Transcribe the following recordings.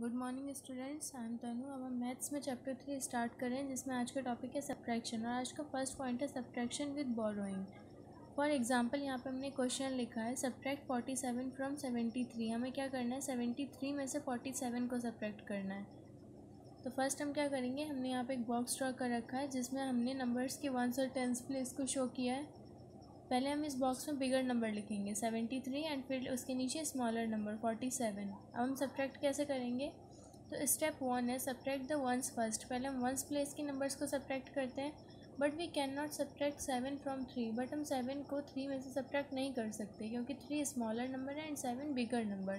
Good morning students I am Tanu अब हम maths में चैप्टर थ्री स्टार्ट करें, जिसमें आज का टॉपिक है सब्ट्रैक्शन और आज का फ़र्स्ट पॉइंट है subtraction with borrowing for example यहाँ पे हमने क्वेश्चन लिखा है subtract forty seven from seventy three हमें क्या करना है? सेवेंटी थ्री में से फोर्टी सेवन को सब्ट्रैक्ट करना है. तो फ़र्स्ट हम क्या करेंगे? हमने यहाँ पे एक बॉक्स ड्रॉ कर रखा है, जिसमें हमने नंबर्स के वंस और टेंस प्लेस को शो किया है. पहले हम इस बॉक्स में बिगर नंबर लिखेंगे सेवेंटी थ्री एंड फिर उसके नीचे स्मॉलर नंबर फोर्टी सेवन अब हम सब्ट्रैक्ट कैसे करेंगे? तो स्टेप वन है सब्ट्रैक्ट द वंस फ़र्स्ट पहले हम वंस प्लेस के नंबर्स को सब्ट्रैक्ट करते हैं but we can not subtract seven from three but हम सेवन को थ्री में से सब्ट्रैक्ट नहीं कर सकते, क्योंकि थ्री स्मॉलर नंबर है एंड सेवन बिगर नंबर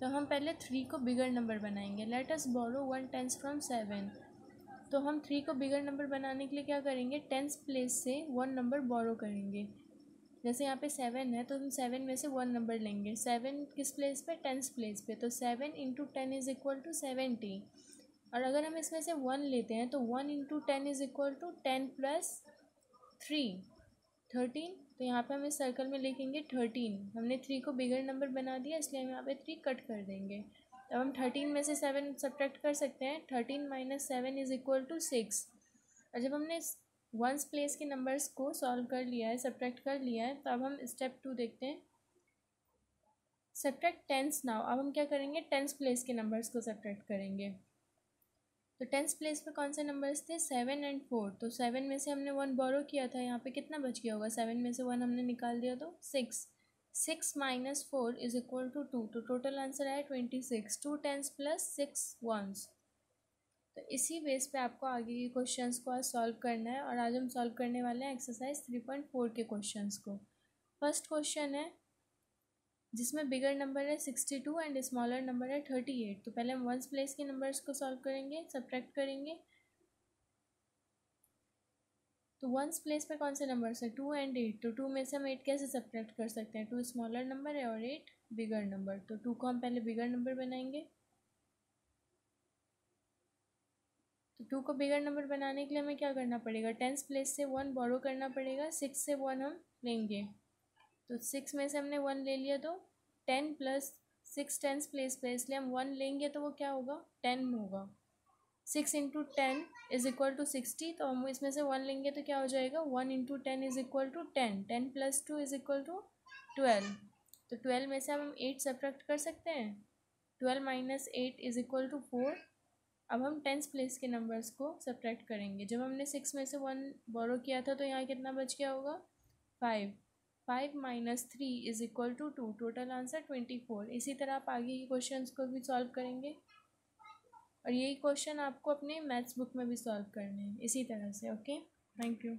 तो हम पहले थ्री को बिगर नंबर बनाएँगे. Let us borrow one tens from seven तो हम थ्री को बिगर नंबर बनाने के लिए क्या करेंगे? टेंस प्लेस से वन नंबर बोरो करेंगे. जैसे यहाँ पे सेवन है तो हम सेवन में से वन नंबर लेंगे। सेवन किस प्लेस पे? टेंस प्लेस पे। तो seven into ten is equal to seventy और अगर हम इसमें से वन लेते हैं तो one into ten is equal to ten plus three thirteen तो यहाँ पे हम इस सर्कल में लिखेंगे थर्टीन हमने थ्री को बिगर नंबर बना दिया, इसलिए हम यहाँ पे थ्री कट कर देंगे। अब हम थर्टीन में से सेवन सब्ट्रैक्ट कर सकते हैं। Thirteen minus seven is equal to six और जब हमने वंस प्लेस के नंबर्स को सॉल्व कर लिया है सब्ट्रैक्ट कर लिया है तो अब हम स्टेप टू देखते हैं। सब्ट्रैक्ट टेंस नाउ अब हम क्या करेंगे? टेंस प्लेस के नंबर्स को सब्ट्रैक्ट करेंगे। तो टेंस प्लेस में कौन से नंबर्स थे? सेवन एंड फोर तो सेवन में से हमने वन बोरो किया था। यहाँ पे कितना बच गया होगा? सेवन में से वन हमने निकाल दिया तो six six minus four is equal to two two total answer आया twenty six two tens plus six ones तो इसी बेस पे आपको आगे के क्वेश्चंस को आज सॉल्व करना है और आज हम सॉल्व करने वाले हैं एक्सरसाइज थ्री पॉइंट फोर के क्वेश्चंस को। फ़र्स्ट क्वेश्चन है, जिसमें बिगर नंबर है sixty two and smaller number है थर्टी एट तो पहले हम वंस प्लेस के नंबर्स को सॉल्व करेंगे सब्ट्रैक्ट करेंगे। तो वंस प्लेस पे कौन से नंबर्स है? टू एंड एट तो टू में से हम एट कैसे सब्ट्रैक्ट कर सकते हैं? टू स्मॉलर नंबर है और एट बिगर नंबर तो टू को हम पहले बिगर नंबर बनाएँगे। तो टू को बिगर नंबर बनाने के लिए हमें क्या करना पड़ेगा? टेंस प्लेस से वन बोरो करना पड़ेगा। सिक्स से वन हम लेंगे। तो सिक्स में से हमने वन ले लिया तो ten plus six tens place पे इसलिए हम वन लेंगे तो वो क्या होगा? टेन होगा। Six into ten is equal to sixty तो हम इसमें से वन लेंगे तो क्या हो जाएगा? One into ten is equal to ten ten plus two is equal to twelve तो ट्वेल्व में से हम एट सब्ट्रैक्ट कर सकते हैं। Twelve minus eight is equal to four अब हम टेंस प्लेस के नंबर्स को सब्ट्रैक्ट करेंगे। जब हमने सिक्स में से वन बोरो किया था तो यहाँ कितना बच गया होगा? Five five minus three is equal to two total answer twenty four इसी तरह आप आगे के क्वेश्चन को भी सॉल्व करेंगे। और यही क्वेश्चन आपको अपने मैथ्स बुक में भी सॉल्व करने हैं। इसी तरह से ओके थैंक यू